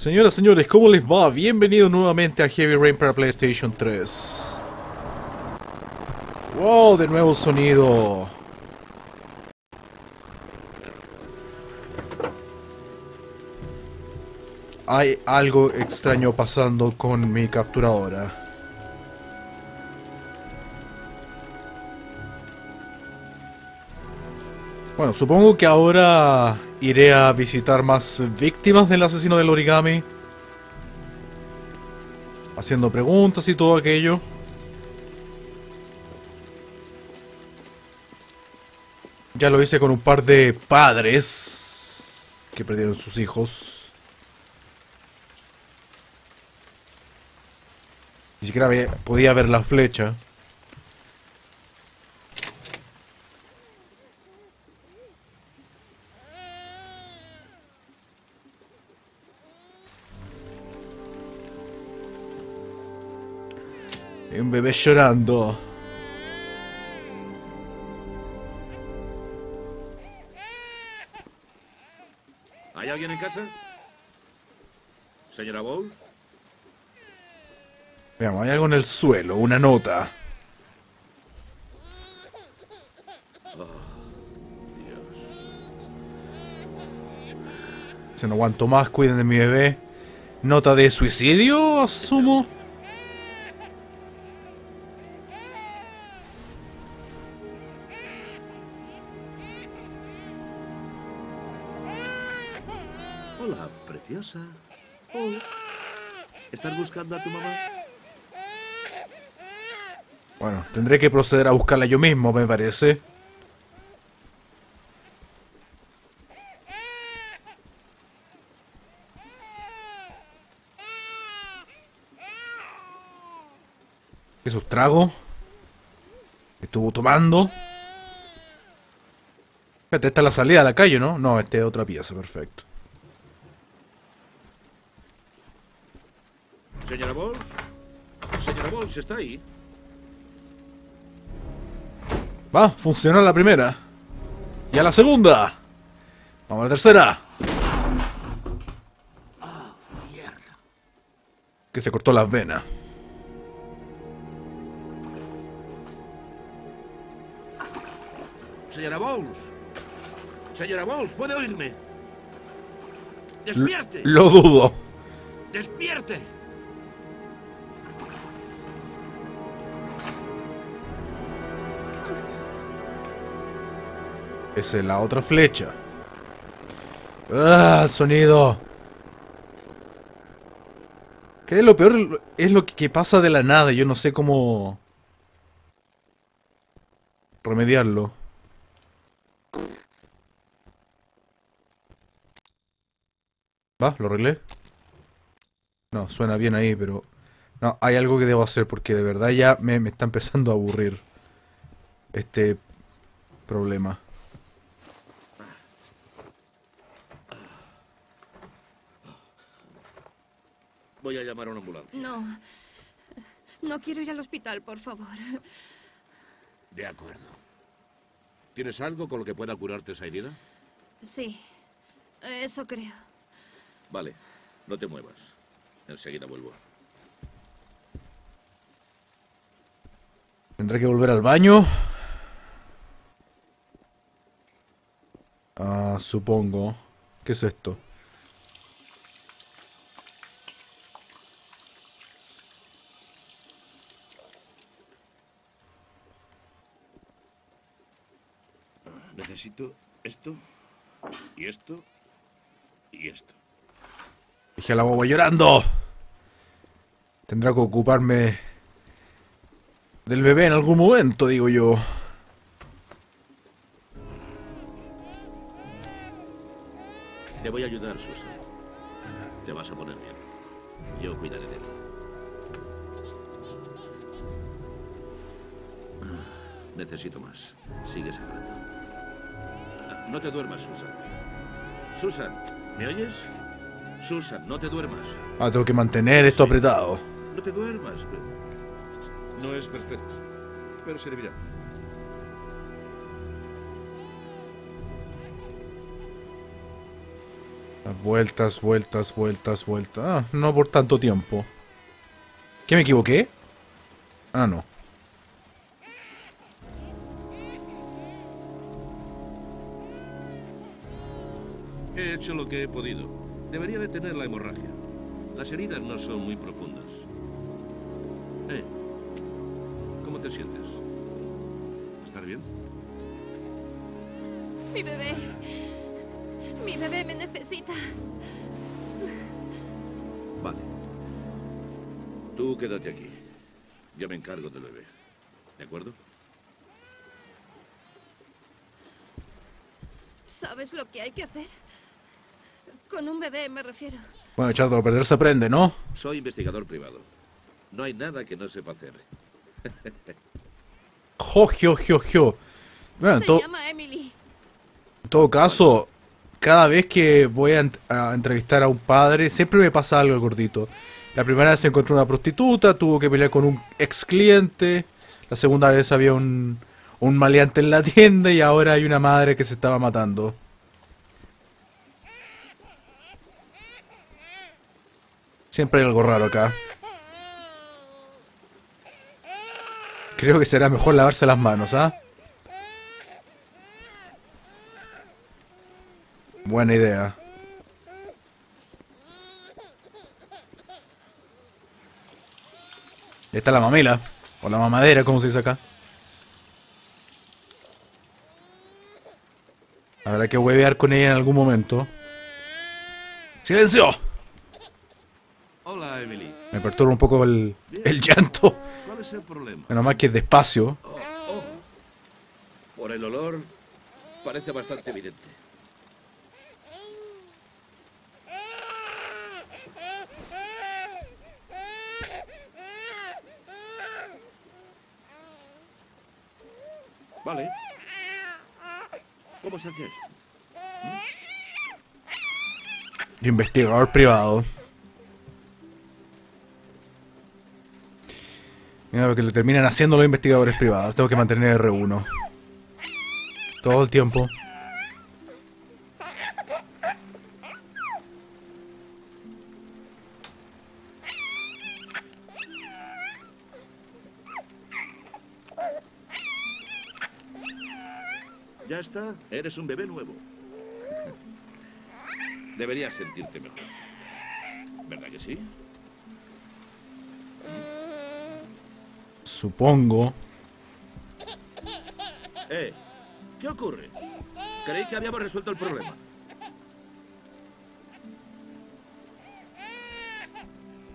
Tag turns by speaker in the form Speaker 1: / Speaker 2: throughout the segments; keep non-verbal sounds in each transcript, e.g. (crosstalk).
Speaker 1: Señoras, señores, ¿cómo les va? Bienvenidos nuevamente a Heavy Rain para PlayStation 3. Wow, de nuevo sonido. Hay algo extraño pasando con mi capturadora. Bueno, supongo que ahora iré a visitar más víctimas del asesino del origami. Haciendo preguntas y todo aquello. Ya lo hice con un par de padres que perdieron sus hijos. Ni siquiera podía ver la flecha. Y un bebé llorando.
Speaker 2: ¿Hay alguien en casa? ¿Señora Bowl?
Speaker 1: Veamos, hay algo en el suelo, una nota. Se no aguanto más, cuiden de mi bebé. Nota de suicidio, asumo. Bueno, tendré que proceder a buscarla yo mismo, me parece. ¿Esos tragos? ¿Estuvo tomando? Espérate, esta es la salida a la calle, ¿no? No, esta es otra pieza, perfecto.
Speaker 2: ¿Señora Bowles? ¿Señora Bowles está ahí?
Speaker 1: Va, funcionó la primera. Y a la segunda. Vamos a la tercera. Que se cortó las venas.
Speaker 2: Señora Bowles. Señora Bowles, ¿puede oírme? ¡Despierte!
Speaker 1: Lo dudo.
Speaker 2: ¡Despierte!
Speaker 1: Es la otra flecha. ¡Ah! El sonido. ¿Qué es lo peor? Es lo que pasa de la nada. Yo no sé cómo... Remediarlo. ¿Va? ¿Lo arreglé? No, suena bien ahí, pero... No, hay algo que debo hacer porque de verdad ya me, me está empezando a aburrir este problema.
Speaker 2: Voy a llamar a una ambulancia.
Speaker 3: No. No quiero ir al hospital, por favor.
Speaker 2: De acuerdo. ¿Tienes algo con lo que pueda curarte esa herida?
Speaker 3: Sí. Eso creo.
Speaker 2: Vale, no te muevas. Enseguida vuelvo.
Speaker 1: Tendré que volver al baño. Ah, supongo. ¿Qué es esto?
Speaker 2: Necesito esto, y esto, y esto.
Speaker 1: Dije a la boba llorando. Tendrá que ocuparme del bebé en algún momento, digo yo.
Speaker 2: Te voy a ayudar, Susan. Te vas a poner bien. Yo cuidaré de ti. Necesito más. Sigue sangrando. No te duermas, Susan. Susan, ¿me oyes? Susan, no te duermas.
Speaker 1: Ah, tengo que mantener esto
Speaker 2: Sí.
Speaker 1: apretado.
Speaker 2: No te duermas. No es perfecto, pero servirá.
Speaker 1: Vueltas, vueltas, vueltas, vueltas. Ah, no por tanto tiempo. ¿Qué me equivoqué? Ah, no.
Speaker 2: He hecho lo que he podido. Debería detener la hemorragia. Las heridas no son muy profundas. Eh, ¿cómo te sientes? ¿Estás bien?
Speaker 3: Mi bebé. Mi bebé me necesita.
Speaker 2: Vale. Tú quédate aquí. Yo me encargo del bebé. ¿De acuerdo?
Speaker 3: ¿Sabes lo que hay que hacer? Con un bebé me refiero.
Speaker 1: Bueno, echado a perder se aprende, ¿no?
Speaker 2: Soy investigador privado. No hay nada que no sepa hacer. (laughs)
Speaker 1: Jo, jo, jo, jo. Bueno, en,
Speaker 3: Se
Speaker 1: to-
Speaker 3: llama Emily.
Speaker 1: en todo caso, cada vez que voy a, ent- a entrevistar a un padre, siempre me pasa algo al gordito. La primera vez encontró una prostituta, tuvo que pelear con un ex cliente. La segunda vez había un, un maleante en la tienda y ahora hay una madre que se estaba matando. Siempre hay algo raro acá. Creo que será mejor lavarse las manos, ¿ah? Buena idea. Ahí está la mamila. O la mamadera, como se dice acá. Habrá que huevear con ella en algún momento. ¡Silencio!
Speaker 2: Hola, Emily.
Speaker 1: Me perturba un poco el, el llanto.
Speaker 2: ¿Cuál es el problema?
Speaker 1: Menos mal que es despacio.
Speaker 2: Oh, oh. Por el olor, parece bastante evidente. Vale. ¿Cómo se hace esto?
Speaker 1: Investigador privado. Mira lo que le terminan haciendo los investigadores privados. Tengo que mantener R1. Todo el tiempo.
Speaker 2: Ya está, eres un bebé nuevo. Deberías sentirte mejor. ¿Verdad que sí?
Speaker 1: Supongo.
Speaker 2: Eh, ¿qué ocurre? Creí que habíamos resuelto el problema.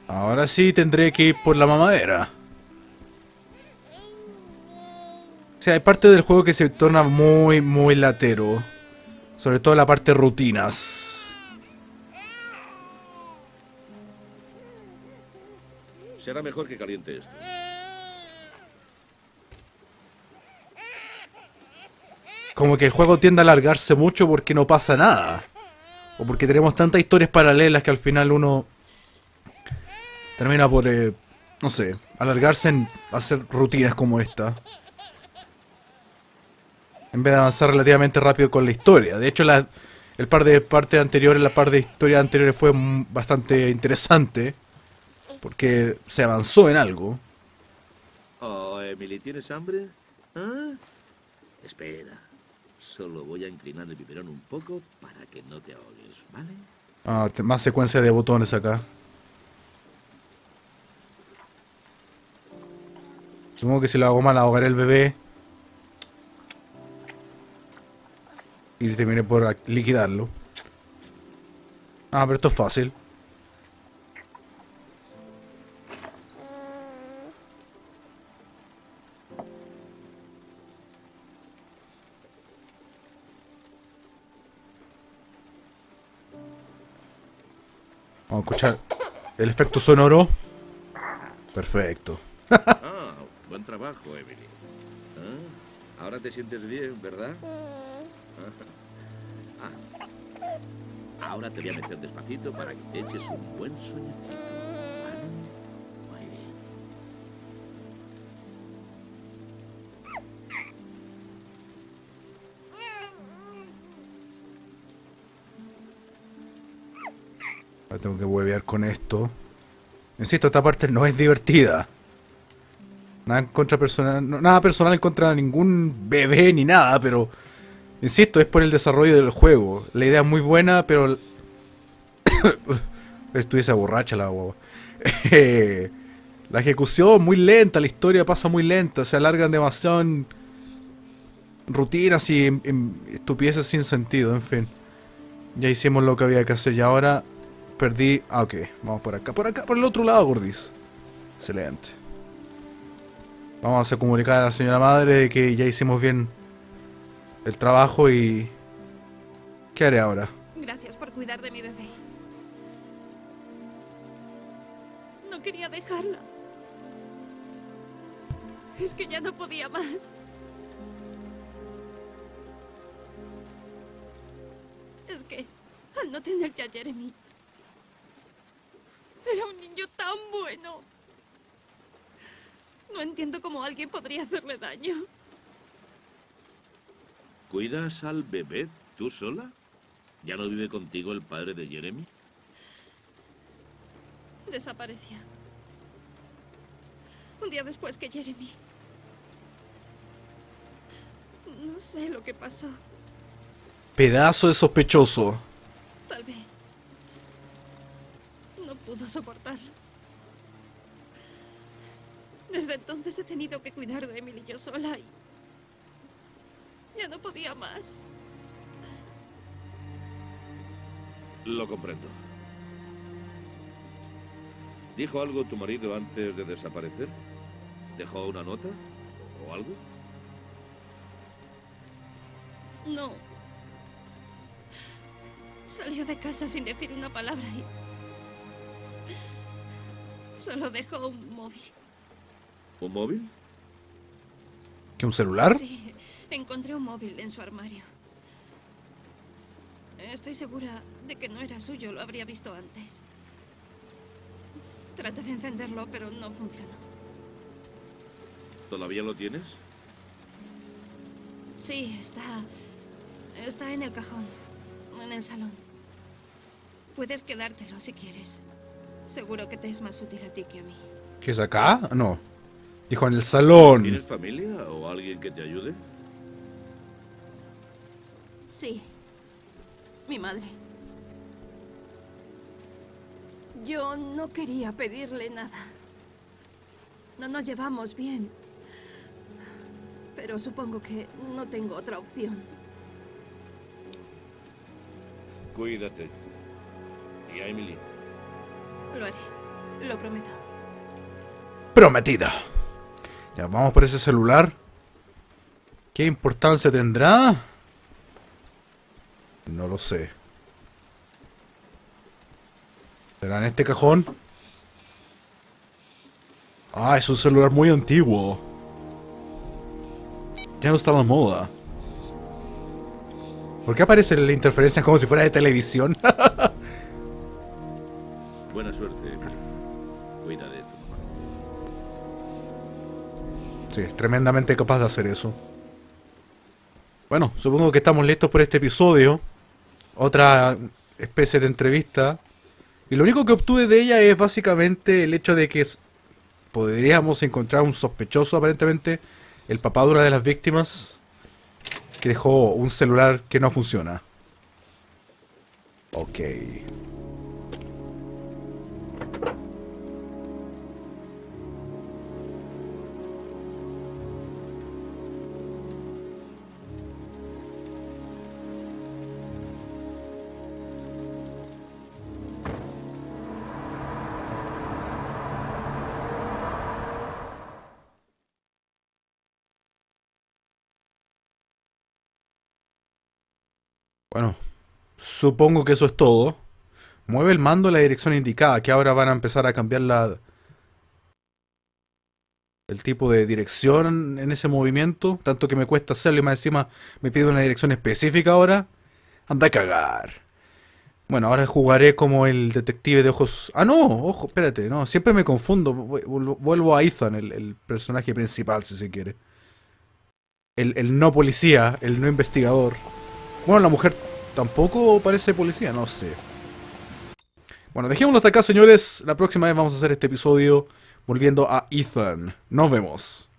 Speaker 1: Ahora sí tendré que ir por la mamadera. O sea, hay parte del juego que se torna muy, muy latero. Sobre todo la parte rutinas.
Speaker 2: Será mejor que caliente esto.
Speaker 1: Como que el juego tiende a alargarse mucho porque no pasa nada. O porque tenemos tantas historias paralelas que al final uno termina por, eh, no sé, alargarse en hacer rutinas como esta. En vez de avanzar relativamente rápido con la historia. De hecho, la- el par de partes anteriores, la par de historias anteriores fue bastante interesante. Porque se avanzó en algo.
Speaker 2: Oh, Emily, ¿tienes hambre? ¿Ah? Espera. Solo voy a inclinar el biberón un poco para que no te ahogues, ¿vale?
Speaker 1: Ah, más secuencia de botones acá. Supongo que si lo hago mal ahogaré el bebé. Y terminé por liquidarlo. Ah, pero esto es fácil. Escuchar el efecto sonoro. Perfecto.
Speaker 2: Ah, buen trabajo, Emily. Ah, Ahora te sientes bien, ¿verdad? Ah. Ahora te voy a meter despacito para que te eches un buen sueñecito.
Speaker 1: Tengo que huevear con esto. Insisto, esta parte no es divertida. Nada contra personal, nada personal contra ningún bebé ni nada, pero insisto, es por el desarrollo del juego. La idea es muy buena, pero (coughs) estuviese borracha la guagua. (laughs) La ejecución muy lenta, la historia pasa muy lenta, se alargan demasiado en rutinas y estupideces sin sentido, en fin. Ya hicimos lo que había que hacer y ahora perdí. Ah, ok, vamos por acá, por acá, por el otro lado, Gordis. Excelente. Vamos a comunicar a la señora madre de que ya hicimos bien el trabajo y. ¿Qué haré ahora?
Speaker 3: Gracias por cuidar de mi bebé. No quería dejarla. Es que ya no podía más. Es que al no tener ya Jeremy, era un niño tan bueno. No entiendo cómo alguien podría hacerle daño.
Speaker 2: ¿Cuidas al bebé tú sola? ¿Ya no vive contigo el padre de Jeremy?
Speaker 3: Desapareció. Un día después que Jeremy. No sé lo que pasó.
Speaker 1: Pedazo de sospechoso.
Speaker 3: Tal vez. No pudo soportarlo. Desde entonces he tenido que cuidar de Emily yo sola y. Ya no podía más.
Speaker 2: Lo comprendo. ¿Dijo algo tu marido antes de desaparecer? ¿Dejó una nota o algo?
Speaker 3: No. Salió de casa sin decir una palabra y. Solo dejó un móvil.
Speaker 2: ¿Un móvil?
Speaker 1: ¿Que un celular?
Speaker 3: Sí, encontré un móvil en su armario. Estoy segura de que no era suyo, lo habría visto antes. Traté de encenderlo, pero no funcionó.
Speaker 2: ¿Todavía lo tienes?
Speaker 3: Sí, está. Está en el cajón, en el salón. Puedes quedártelo si quieres. Seguro que te es más útil a ti que a mí.
Speaker 1: ¿Qué es acá? No. Dijo en el salón.
Speaker 2: ¿Tienes familia o alguien que te ayude?
Speaker 3: Sí. Mi madre. Yo no quería pedirle nada. No nos llevamos bien. Pero supongo que no tengo otra opción.
Speaker 2: Cuídate. ¿Y a Emily?
Speaker 3: Lo haré. Lo prometo.
Speaker 1: Prometida. Ya, vamos por ese celular. ¿Qué importancia tendrá? No lo sé. ¿Será en este cajón? Ah, es un celular muy antiguo. Ya no está la moda. ¿Por qué aparece la interferencia como si fuera de televisión? (laughs)
Speaker 2: Buena suerte. Cuida de tu mamá.
Speaker 1: Sí, es tremendamente capaz de hacer eso. Bueno, supongo que estamos listos por este episodio. Otra especie de entrevista. Y lo único que obtuve de ella es básicamente el hecho de que podríamos encontrar un sospechoso, aparentemente, el papá de una de las víctimas, que dejó un celular que no funciona. Ok. Bueno, supongo que eso es todo. Mueve el mando en la dirección indicada, que ahora van a empezar a cambiar la... el tipo de dirección en ese movimiento, tanto que me cuesta hacerlo y más encima me pide una dirección específica ahora. Anda a cagar. Bueno, ahora jugaré como el detective de ojos... Ah, no, ojo, espérate, no, siempre me confundo. Vu- vu- Vuelvo a Ethan, el, el personaje principal, si se quiere. El, el no policía, el no investigador. Bueno, la mujer tampoco parece policía, no sé. Bueno, dejémoslo hasta acá, señores. La próxima vez vamos a hacer este episodio volviendo a Ethan. Nos vemos.